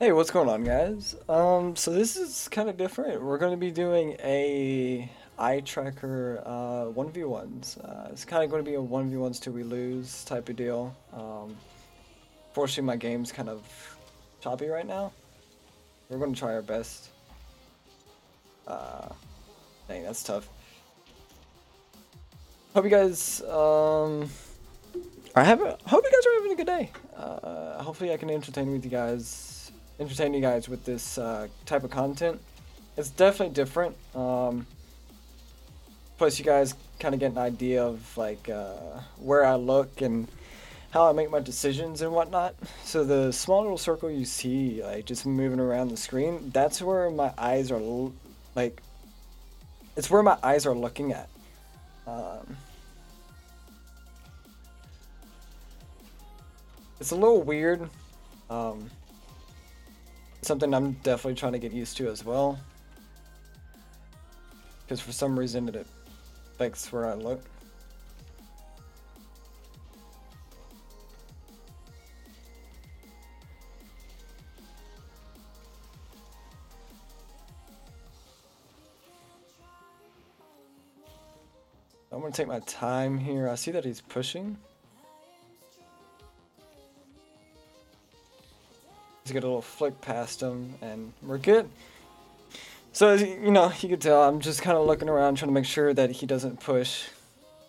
Hey, what's going on, guys? Um, so this is kind of different. We're going to be doing a eye tracker uh, 1v1s. Uh, it's kind of going to be a 1v1s till we lose type of deal. Um, fortunately, my game's kind of choppy right now. We're going to try our best. Uh, dang, that's tough. Hope you guys, um, I have. Hope you guys are having a good day. Uh, hopefully, I can entertain with you guys, entertain you guys with this uh, type of content. It's definitely different. Um, plus, you guys kind of get an idea of like uh, where I look and how I make my decisions and whatnot. So the small little circle you see, like just moving around the screen, that's where my eyes are, l- like, it's where my eyes are looking at. Um, it's a little weird. Um, something I'm definitely trying to get used to as well. Because for some reason it affects where I look. I'm gonna take my time here. I see that he's pushing. Just get a little flick past him, and we're good. So, you know, you can tell I'm just kind of looking around, trying to make sure that he doesn't push.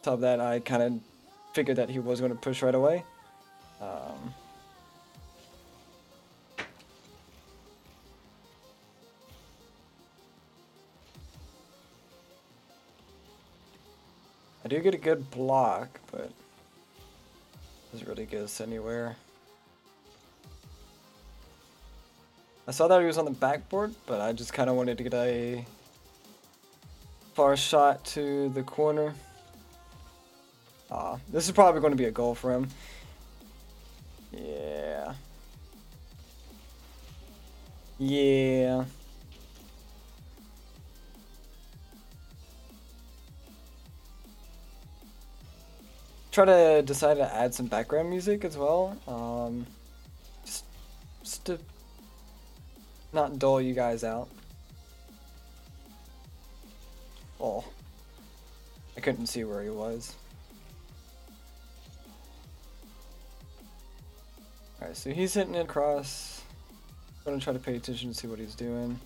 Top of that, I kind of figured that he was going to push right away. Um, I do get a good block, but doesn't really get us anywhere. I saw that he was on the backboard, but I just kind of wanted to get a far shot to the corner. Ah, this is probably going to be a goal for him. Yeah. Yeah. Try to decide to add some background music as well. Um, just, just to not dull you guys out. Oh. I couldn't see where he was. Alright, so he's hitting it across. gonna try to pay attention to see what he's doing.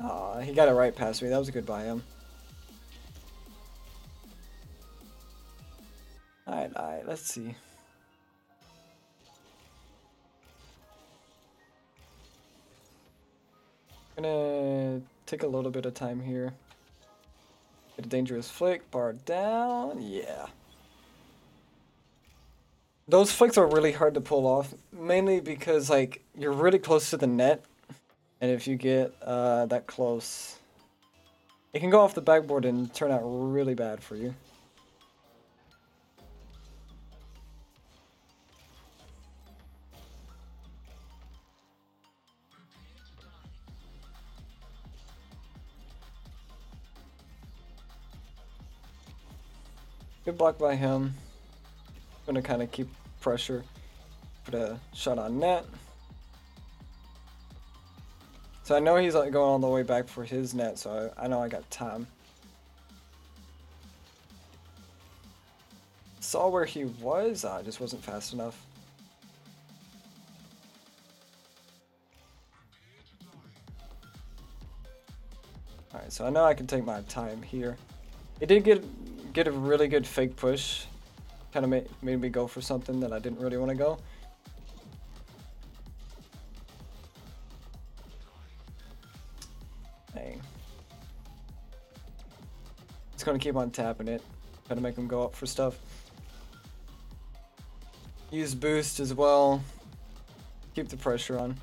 Aw, he got it right past me. That was a good by him. Alright, alright, let's see. Gonna take a little bit of time here. Get a dangerous flick, bar down, yeah. Those flicks are really hard to pull off, mainly because like you're really close to the net, and if you get uh, that close, it can go off the backboard and turn out really bad for you. Good block by him. Gonna kind of keep pressure. Put a shot on net. So I know he's like going all the way back for his net, so I, I know I got time. Saw where he was, ah, I just wasn't fast enough. Alright, so I know I can take my time here. It did get get a really good fake push. Kind of made, made me go for something that I didn't really want to go. Dang. Just gonna keep on tapping it. Try to make him go up for stuff. Use boost as well. Keep the pressure on.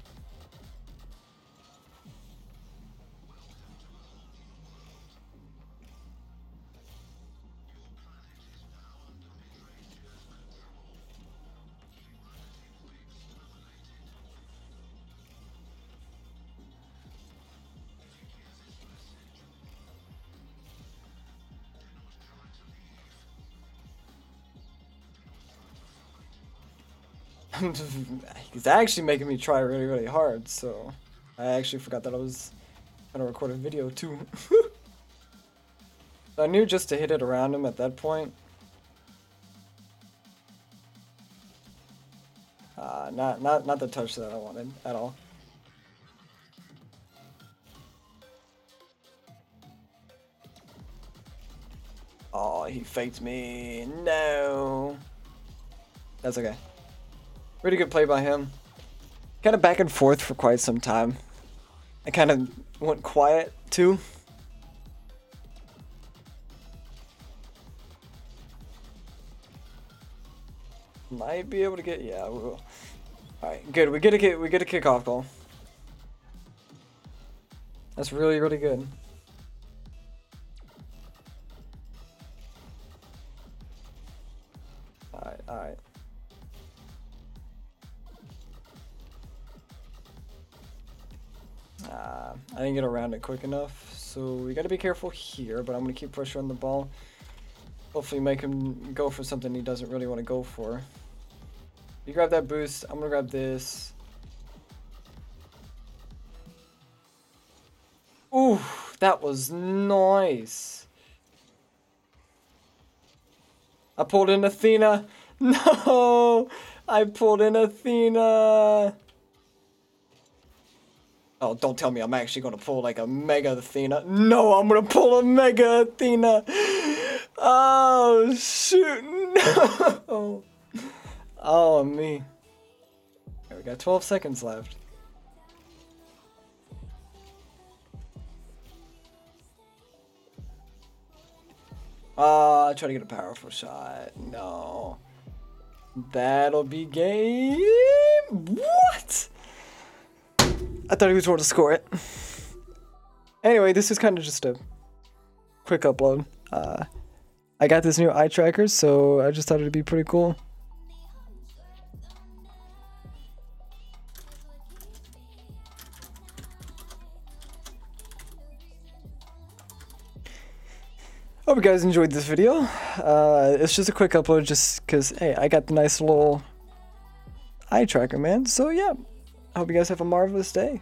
He's actually making me try really, really hard, so I actually forgot that I was gonna record a video too. I knew just to hit it around him at that point. Uh, not, not, not the touch that I wanted at all. Oh, he faked me. No. That's okay. Pretty good play by him. Kind of back and forth for quite some time. I kind of went quiet too. Might be able to get yeah. We will. All right, good. We get a kick. We get a kickoff goal. That's really really good. Alright, All right, I didn't get around it quick enough, so we got to be careful here, but I'm going to keep pressure on the ball. Hopefully make him go for something he doesn't really want to go for. You grab that boost, I'm going to grab this. Ooh, that was nice. I pulled in Athena. No, I pulled in Athena. Oh, don't tell me I'm actually gonna pull like a Mega Athena. No, I'm gonna pull a Mega Athena. Oh, shoot. No. Oh, me. Okay, we got 12 seconds left. Uh, try to get a powerful shot. No. That'll be game. What? I thought he was going to score it. Anyway, this is kind of just a quick upload. Uh, I got this new eye tracker, so I just thought it'd be pretty cool. Hope you guys enjoyed this video. Uh, it's just a quick upload just because, hey, I got the nice little eye tracker, man. So, yeah. Hope you guys have a marvelous day.